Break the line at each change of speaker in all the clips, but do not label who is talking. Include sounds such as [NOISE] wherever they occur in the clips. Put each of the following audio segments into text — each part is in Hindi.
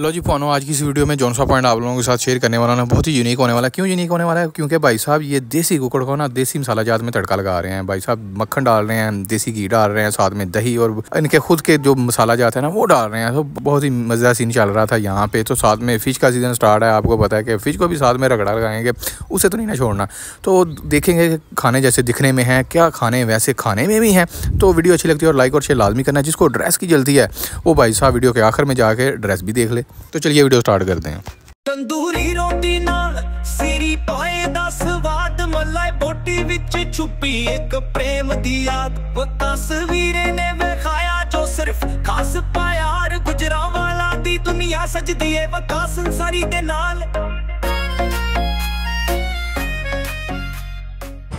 लो जी पानो आज की इस वीडियो में जौन सा पॉइंट आप लोगों के साथ शेयर करने वाला ना बहुत ही यूनिक होने वाला है। क्यों यूनिक होने वाला है? क्योंकि भाई साहब, ये देसी कुकड़ को ना देसी मसाला जात में तड़का लगा रहे हैं। भाई साहब, मक्खन डाल रहे हैं, देसी घी डाल रहे हैं, साथ में दही और इनके खुद के जो मसाला जात है ना, वो डाल रहे हैं। तो बहुत ही मज़ेदार सीन चल रहा था यहाँ पे। तो साथ में फ़िश का सीज़न स्टार्ट है। आपको पता है कि फ़िश को भी साथ में रगड़ा लगाएँगे, उसे तो नहीं ना छोड़ना। तो देखेंगे खाने जैसे दिखने में है, क्या खाने वैसे खाने में भी हैं। तो वीडियो अच्छी लगती है और लाइक और शेयर लाजमी करना जिसको ड्रेस की जल्दी है, वो भाई साहब वीडियो के आखिर में जाके ड्रेस भी देख ले। तो चलिए वीडियो स्टार्ट करते हैं
ਤੰਦੂਰੀ ਰੋਟੀ ਨਾਲ ਸਿਰੀ ਪਾਏ ਦਾ ਸਵਾਦ ਮਲਾਈ ਬੋਟੀ ਵਿੱਚ ਛੁਪੀ ਇੱਕ ਪ੍ਰੇਮ ਦੀ ਯਾਦ ਉਹ ਤਸਵੀਰੇ ਨੇ ਵਿਖਾਇਆ ਜੋ ਸਿਰਫ ਖਾਸ ਪਿਆਰ ਗੁਜਰਾਂ ਵਾਲਾ ਦੀ ਦੁਨੀਆ ਸਜਦੀ ਏ ਵਕਾ ਸੰਸਾਰੀ ਦੇ ਨਾਲ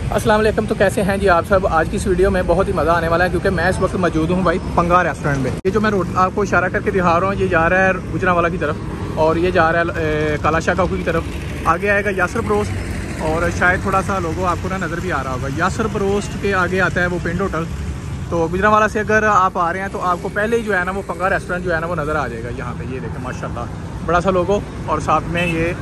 अस्सलाम वालेकुम तो कैसे हैं जी आप सब? आज की इस वीडियो में बहुत ही मज़ा आने वाला है, क्योंकि मैं इस वक्त मौजूद हूँ भाई पंगा रेस्टोरेंट में। ये जो मैं रोड आपको इशारा करके दिखा रहा हूँ, ये जा रहा है गुजरावाला की तरफ़, और ये जा रहा है कालाशाह काकू की तरफ़। आगे आएगा यासर बरोस्ट और शायद थोड़ा सा लोगों, आपको ना नज़र भी आ रहा होगा। यासर बरोस्ट के आगे आता है वो पिंड होटल। तो गुजरावाला से अगर आप आ रहे हैं तो आपको पहले ही जो है ना वो पंगा रेस्टोरेंट जो है ना वो नज़र आ जाएगा यहाँ पर ये देखें, माशाल्लाह, बड़ा सा लोगो, और साथ में ये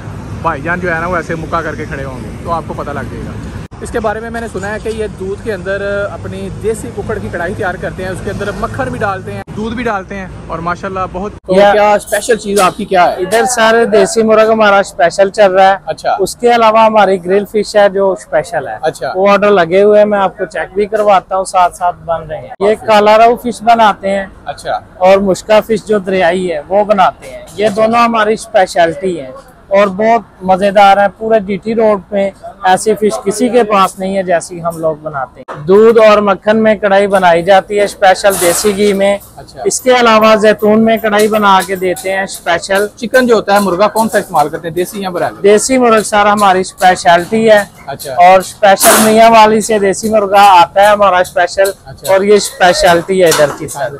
भाईजान जो है ना वो ऐसे मुक्का करके खड़े होंगे तो आपको पता लग जाएगा। इसके बारे में मैंने सुना है कि ये दूध के अंदर अपनी देसी कुकड़ की कढ़ाई तैयार करते हैं उसके अंदर मक्खन भी डालते हैं दूध भी डालते हैं और माशाल्लाह बहुत तो क्या स्पेशल चीज़ आपकी क्या है?
इधर सर देसी मुर्ग हमारा स्पेशल चल रहा है।
अच्छा।
उसके अलावा हमारी ग्रिल फ़िश है जो स्पेशल है।
अच्छा।
वो ऑर्डर लगे हुए हैं मैं आपको चेक भी करवाता हूँ साथ साथ बन रहे हैं। ये काला रोहू फ़िश बनाते हैं
अच्छा।
और मुश्का फ़िश जो दरियाई है वो बनाते हैं। ये दोनों हमारी स्पेशलिटी है। और बहुत मज़ेदार है। पूरे डीटी रोड पे ऐसी फ़िश किसी के पास नहीं है जैसी हम लोग बनाते हैं। दूध और मक्खन में कढ़ाई बनाई जाती है स्पेशल देसी घी में।
अच्छा।
इसके अलावा जैतून में कढ़ाई बना के देते हैं स्पेशल
चिकन जो होता है मुर्गा कौन सा इस्तेमाल करते हैं? देसी या
देसी मुर्ग सर हमारी स्पेशलिटी है।
अच्छा।
और स्पेशल मियाँ वाली से देसी मुर्गा आता है हमारा स्पेशल
अच्छा।
और ये स्पेशलिटी है इधर की सर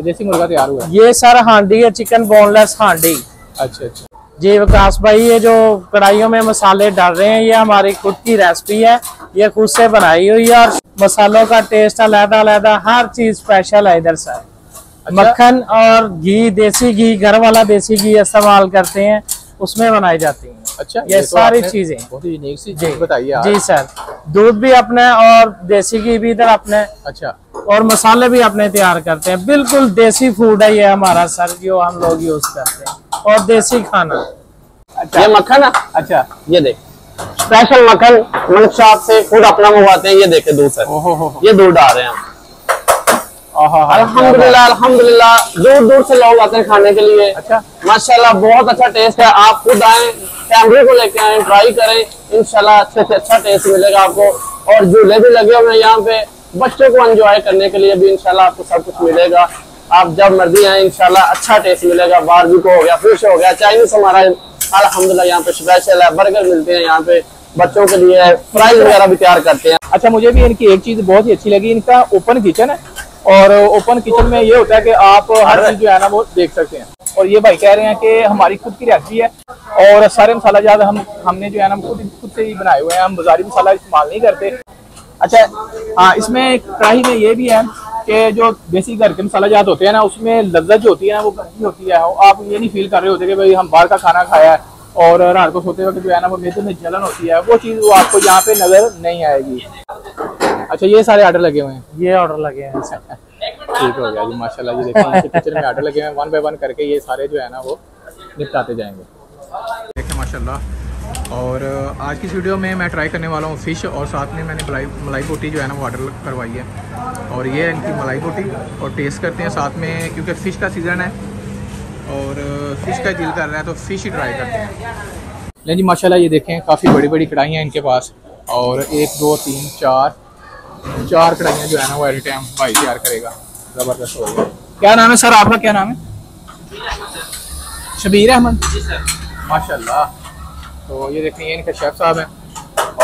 देसी मुर्गा तैयार हुआ
ये सर हांडी है चिकन बोनलेस हांडी।
अच्छा अच्छा।
जी विकास भाई ये जो कढ़ाइयों में मसाले डाल रहे हैं ये हमारी खुद की रेसिपी है। ये खुद से बनाई हुई है और मसालों का टेस्ट अलहदा अलहदा हर चीज़ स्पेशल है इधर सर मक्खन और घी देसी घी घर वाला देसी घी इस्तेमाल करते हैं उसमें बनाई जाती है।
अच्छा
ये
तो
सारी चीज़ें।
बहुत ही यूनिक सी
जी।
चीज़ बताइए
जी सर दूध भी अपने और देसी घी भी इधर अपने।
अच्छा।
और मसाले भी अपने तैयार करते हैं। बिल्कुल देसी फ़ूड है ये हमारा सर जो हम लोग यूज़ करते हैं। और देसी खाना।
ये मक्खन
अच्छा।
ये देख। स्पेशल मक्खन शॉप से खुद अपना मंगवाते हैं। ये देखे दूध सर। ये दूध आ रहे हैं
हा,
अल्हम्दुलिल्लाह अल्हम्दुलिल्लाह। दूर दूर से लोग आते हैं खाने के लिए।
अच्छा।
माशाल्लाह बहुत अच्छा टेस्ट है। आप खुद आए कैमरे को लेके आए ट्राई करें। इंशाल्लाह अच्छे से अच्छा टेस्ट मिलेगा आपको। और झूले भी लगे हुए हैं यहाँ पे। बच्चों को एंजॉय करने के लिए भी इंशाल्लाह आपको सब कुछ मिलेगा। आप जब मर्ज़ी आए इंशाल्लाह अच्छा टेस्ट मिलेगा। बारबी को हो गया फ़िश हो गया चाइनीज़ हमारा अल्हम्दुलिल्लाह यहाँ पे स्पेशल है। बर्गर मिलते हैं यहाँ पे। बच्चों के लिए फ्राइज वगैरह भी तैयार करते हैं।
अच्छा मुझे भी इनकी एक चीज़ बहुत ही अच्छी लगी। इनका ओपन किचन है। और ओपन किचन में ये होता है कि आप हर चीज़ जो है ना वो देख सकते हैं। और ये भाई कह रहे हैं कि हमारी खुद की रेसिपी है और सारे मसाला जात हम, हमने जो है ना खुद खुद से ही बनाए हुए हैं। हम बाजारी मसाला इस्तेमाल नहीं करते। अच्छा हाँ इसमें कढ़ाई में ये भी है कि जो देसी घर के मसाला जात होते हैं ना, उसमें लज्जत जो होती है ना वो कड़वी होती है। आप ये नहीं फील कर रहे होते कि भाई हम बाहर का खाना खाया है और रात को सोते वक्त जो है ना वो मेरे में जलन होती है। वो चीज़ वो आपको यहाँ पे नज़र नहीं आएगी। अच्छा ये सारे आर्डर लगे हुए हैं?
ये ऑर्डर लगे हैं
ठीक हो गया जी माशाल्लाह ये देखिए में आर्डर लगे हुए हैं। वन बाय वन करके ये सारे जो है ना वो निपटाते जाएँगे। देखिए माशाल्लाह। और आज की इस वीडियो में मैं ट्राई करने वाला हूँ फ़िश और साथ में मैंने मलाई मलाई बोटी जो है ना वो ऑर्डर करवाई है। और ये है इनकी मलाई बोटी और टेस्ट करते हैं साथ में क्योंकि फ़िश का सीज़न है और फ़िश का दिल कर रहा है तो फ़िश ही ट्राई करते हैं। लेकिन जी माशाल्लाह ये देखें काफ़ी बड़ी बड़ी कढ़ाइयाँ हैं इनके पास। और एक दो तीन चार चार कढ़ाइयाँ जो है ना वो एट टाइम भाई तैयार करेगा। ज़बरदस्त हो गया। क्या नाम है सर? आपका क्या नाम है? शबीर अहमद। माशाल्लाह। तो ये देखें ये इनके शेफ साहब हैं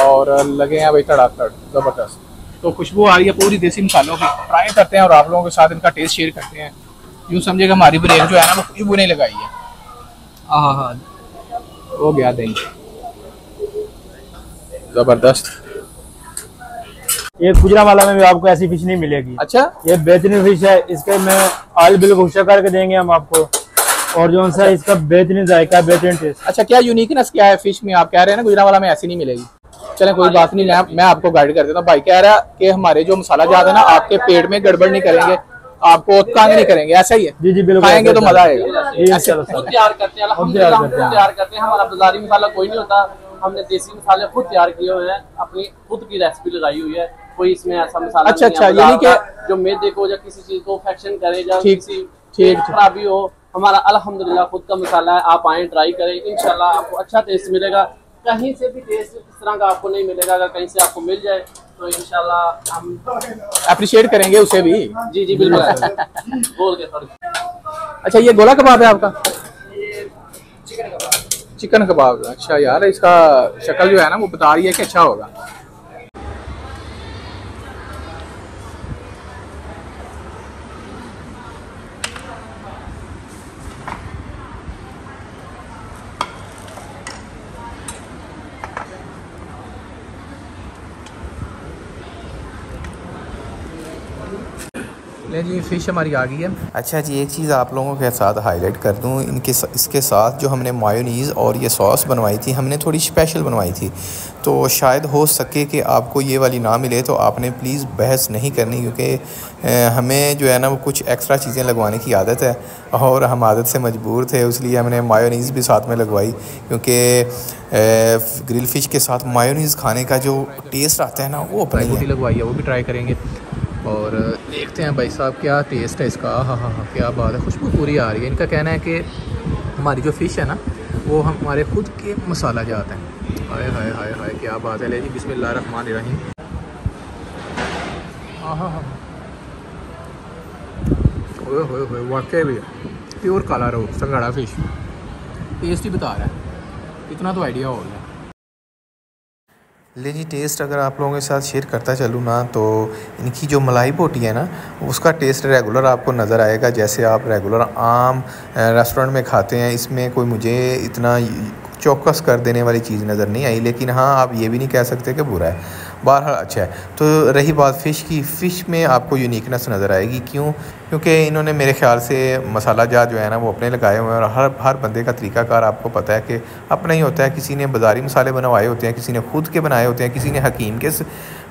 और लगे हैं भाई तड़ातड़ ज़बरदस्त। तो खुशबू आ रही है पूरी देसी मसालों की। ट्राई करते हैं और आप लोगों के साथ इनका टेस्ट शेयर करते हैं। यूँ समझिएगा हमारी ब्रेक जो है ना वो खुशबू नहीं लगाई है। हाँ हाँ। हो गया दही ज़बरदस्त।
ये गुजरावाला में भी आपको ऐसी फ़िश नहीं मिलेगी।
अच्छा?
ये बेहतरीन फ़िश है इसके में ऑयल बिल्कुल खुशा करके देंगे हम आपको। और जो सा इसका बेहतरीन जायका बेहतरीन टेस्ट
अच्छा क्या यूनिकनेस क्या है फ़िश में? आप कह रहे हैं ना गुजरावाला में ऐसी नहीं मिलेगी। चले कोई बात नहीं मैं मैं आपको गाइड कर देता हूँ। भाई कह रहा है कि हमारे जो मसाला जात है ना आपके पेट में गड़बड़ नहीं करेंगे। आपको तंग नहीं करेंगे ऐसा ही है।
जी जी बिल्कुल
खाएँगे तो मज़ा आएगा।
तैयार करते हैं
हैं।
तैयार करते हैं। हमारा बाजारी मसाला कोई नहीं होता। हमने देसी मसाले खुद तैयार किए हुए हैं अपनी खुद की रेसिपी लगाई हुई है। कोई इसमें ऐसा मसाला
अच्छा,
नहीं
अच्छा, यानी
का जो मैदे को या किसी चीज़ को फैक्शन करे या किसी
ठीक,
पेट खराबी हो हमारा अल्हम्दुलिल्लाह खुद का मसाला है आप आए ट्राई करें इंशाल्लाह आपको अच्छा टेस्ट मिलेगा। कहीं से भी टेस्ट इस तरह का आपको नहीं मिलेगा अगर कहीं से आपको मिल जाए तो इंशाल्लाह हम
अप्रिशिएट करेंगे उसे भी।
जी जी बिल्कुल। बोल के
अच्छा ये गोला कबाब है आपका? चिकन कबाब। अच्छा यार, इसका शक्ल जो है ना, वो बता रही है कि अच्छा होगा। ले जी फ़िश हमारी आ गई है।
अच्छा जी एक चीज़ आप लोगों के साथ हाईलाइट कर दूँ इनके इसके साथ जो हमने मायोनीज़ और ये सॉस बनवाई थी हमने थोड़ी स्पेशल बनवाई थी। तो शायद हो सके कि आपको ये वाली ना मिले तो आपने प्लीज़ बहस नहीं करनी क्योंकि हमें जो है ना वो कुछ एक्स्ट्रा चीज़ें लगवाने की आदत है और हम आदत से मजबूर थे इसलिए हमने मायोनीज़ भी साथ में लगवाई क्योंकि ग्रिल फ़िश के साथ मायोनीज़ खाने का जो टेस्ट आता है ना वो अपना
लगवाई है वो भी ट्राई करेंगे। और देखते हैं भाई साहब क्या टेस्ट है इसका। हाँ हाँ हाँ क्या बात है। खुशबू पूरी आ रही है। इनका कहना है कि हमारी जो फ़िश है ना, वो हमारे खुद के मसाला जात हैं। हाय हाय हाय हाय, क्या बात है। ले जी, बिस्मिल्लाह रहमान रहीम। हाँ हाँ हाँ। ओए वाकई भी प्योर काला रो संगाड़ा फ़िश टेस्ट ही बता रहा है। इतना तो आइडिया हो। गया
ले जी टेस्ट अगर आप लोगों के साथ शेयर करता चलूँ ना तो इनकी जो मलाई बोटी है ना, उसका टेस्ट रेगुलर आपको नज़र आएगा। जैसे आप रेगुलर आम रेस्टोरेंट में खाते हैं, इसमें कोई मुझे इतना चौकस कर देने वाली चीज़ नज़र नहीं आई, लेकिन हाँ आप ये भी नहीं कह सकते कि बुरा है। बहरहाल अच्छा है। तो रही बात फ़िश की, फ़िश में आपको यूनिकनेस नज़र आएगी। क्यों? क्योंकि इन्होंने मेरे ख्याल से मसाला जात जो है ना, वो अपने लगाए हुए हैं और हर हर बंदे का तरीकाकार आपको पता है कि अपना ही होता है। किसी ने बाज़ारी मसाले बनवाए होते हैं, किसी ने खुद के बनाए होते हैं, किसी ने हकीम के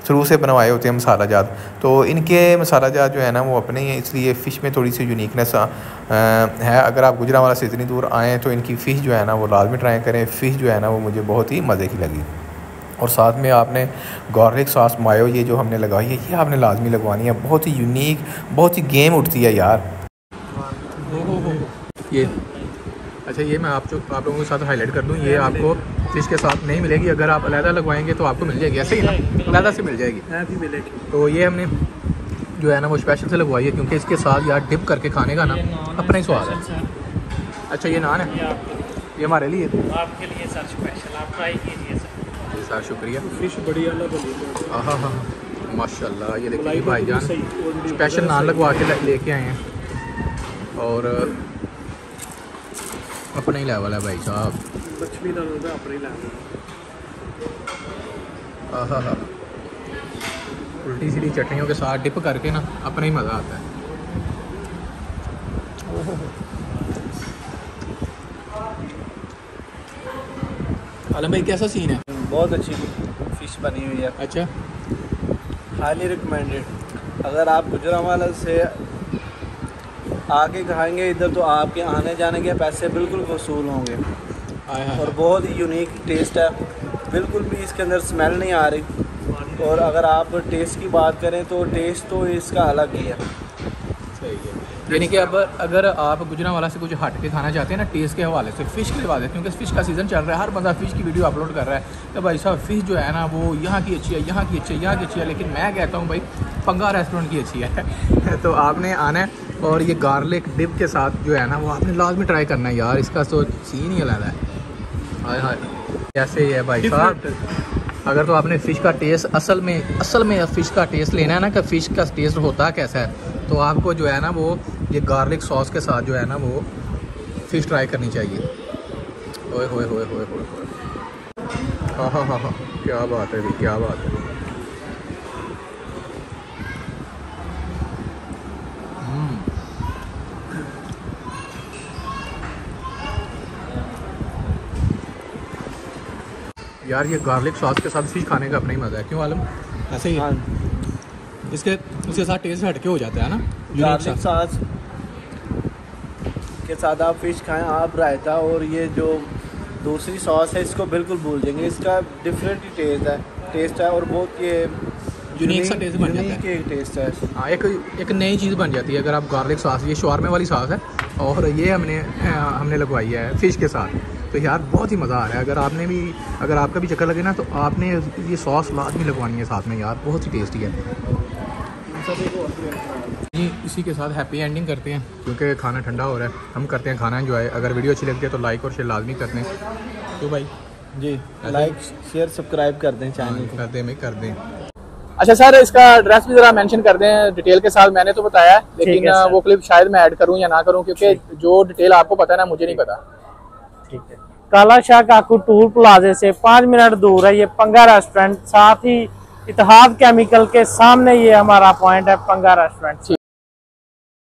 थ्रू से बनवाए होते हैं मसाला जात। तो इनके मसाला जात जो है ना वो अपने ही हैं इसलिए फ़िश में थोड़ी सी यूनिकनेस है। अगर आप गुजरावाला से इतनी दूर आएँ तो इनकी फ़िश जो है ना वो लाजमी ट्राई करें। फ़िश जो है ना वो मुझे बहुत ही मज़े की लगी। और साथ में आपने गार्लिक सॉस मायो ये जो हमने लगाई है ये आपने लाजमी लगवानी है। बहुत ही यूनिक बहुत ही गेम उठती है यार।
ये अच्छा ये मैं आप जो आप लोगों के साथ हाईलाइट कर दूँ। ये आपको फ़िश के साथ नहीं मिलेगी। अगर आप अलहदा लगवाएँगे तो आपको मिल जाएगी। ऐसे ही ना? अलहदा से मिल जाएगी।
मिलेगी।
तो ये हमने जो है ना वो स्पेशल से लगवाई है क्योंकि इसके साथ यार डिप करके खाने का ना अपना ही स्वाद है। अच्छा ये नान है? ये हमारे लिए
आपके लिए सर स्पेशल आप ट्राई कीजिए सर।
जी सर शुक्रिया।
फ़िश बड़ी अलग बनी
हाँ। हाँ माशाल्लाह ये देखिए भाईजान। स्पेशल नान लगवा के लेके आए हैं। और अपने ही लेवल है भाई साहब
मछली ना होगा अपने ही लाना
हाँ हाँ उल्टी सीधी चटनियों के साथ डिप करके ना अपना ही मज़ा आता है आलम भाई कैसा सीन है
बहुत अच्छी फ़िश बनी हुई है
अच्छा
हाईली रिकमेंडेड अगर आप गुजरावाला से आके खाएँगे इधर तो आपके आने जाने के पैसे बिल्कुल वसूल होंगे। और बहुत ही यूनिक टेस्ट है। बिल्कुल भी इसके अंदर स्मेल नहीं आ रही। और अगर आप टेस्ट की बात करें तो टेस्ट तो इसका अलग ही है।
सही है। यानी कि अब अगर आप गुजरा वाला से कुछ हट के खाना चाहते हैं ना टेस्ट के हवाले से फ़िश के हवाले से क्योंकि फ़िश का सीज़न चल रहा है हर बंदा फ़िश की वीडियो अपलोड कर रहा है। तो भाई साहब फ़िश जो है ना वो यहाँ की अच्छी है यहाँ की अच्छी है यहाँ की अच्छी है लेकिन मैं कहता हूँ भाई पंगा रेस्टोरेंट की अच्छी है। [LAUGHS] तो आपने आना है। और ये गार्लिक डिप के साथ जो है ना वो आपने लाजमी ट्राई करना है यार इसका तो सीन ही अलग है। हाय हाय। कैसे ही है भाई साहब? अगर तो आपने फ़िश का टेस्ट असल में असल में फ़िश का टेस्ट लेना है ना कि फ़िश का टेस्ट होता कैसा है तो आपको जो है ना वो ये गार्लिक सॉस के साथ जो है ना वो फ़िश ट्राई करनी चाहिए। ओए होए होए होए होए। होए हाँ हाँ हाँ हाँ क्या बात है भाई क्या बात है। यार ये गार्लिक सॉस के साथ फ़िश खाने का अपना ही मज़ा है। क्यों आलम? ऐसे ही।
हाँ।
इसके उसके साथ टेस्ट हटके हो जाता है ना?
गार्लिक सॉस के साथ आप फ़िश खाएँ आप रायता और ये जो दूसरी सॉस है इसको बिल्कुल भूल जाएँगे। इसका डिफरेंट ही टेस्ट है। टेस्ट है और बहुत ये
यूनिक सा टेस्ट बन जाता है।
टेस्ट है
हाँ। एक एक नई चीज़ बन जाती है। अगर आप गार्लिक सॉस ये शवारमे वाली सॉस है और ये हमने हमने लगवाई है फ़िश के साथ। तो यार बहुत ही मज़ा आ रहा है। अगर आपने भी अगर आपका भी चक्कर लगे ना तो आपने ये सॉस लाजमी लगवानी है साथ में यार। बहुत ही टेस्टी है। जी इसी के साथ हैप्पी एंडिंग करते हैं क्योंकि खाना ठंडा हो रहा है। हम करते हैं खाना एंजॉय अगर वीडियो अच्छी लगती है तो लाइक और शेयर लाजमी करते। हैं तो भाई
जी लाइक शेयर सब्सक्राइब कर दें चैनल
कर दें मैं कर दें। अच्छा सर इसका एड्रेस भी जरा मेंशन कर दें डिटेल के साथ। मैंने तो बताया लेकिन वो क्लिप शायद मैं ऐड करूँ या ना करूँ क्योंकि जो। डिटेल आपको पता है ना मुझे नहीं पता।
ठीक है काला शाह काकू टूर प्लाजे से पाँच मिनट दूर है ये पंगा रेस्टोरेंट साथ ही इतिहाद केमिकल के सामने ये हमारा पॉइंट है पंगा रेस्टोरेंट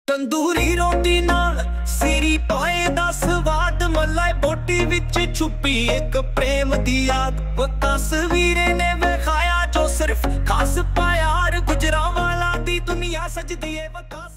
ਤੰਦੂਰੀ ਰੋਟੀ ਨਾਲ ਸਿਰੀ ਪਾਏ ਦਾ ਸਵਾਦ ਮਲਾਈ ਬੋਟੀ ਵਿੱਚ ਛੁਪੀ ਇੱਕ ਪ੍ਰੇਮ ਦੀ ਯਾਦ ਉਹ ਤਸਵੀਰੇ ਨੇ ਵਿਖਾਇਆ ਜੋ ਸਿਰਫ ਖਾਸ ਪਿਆਰ ਗੁਜਰਾਵਾਲਾ ਦੀ ਦੁਨੀਆ ਸਜਦੀ ਏ ਵਕਾਸ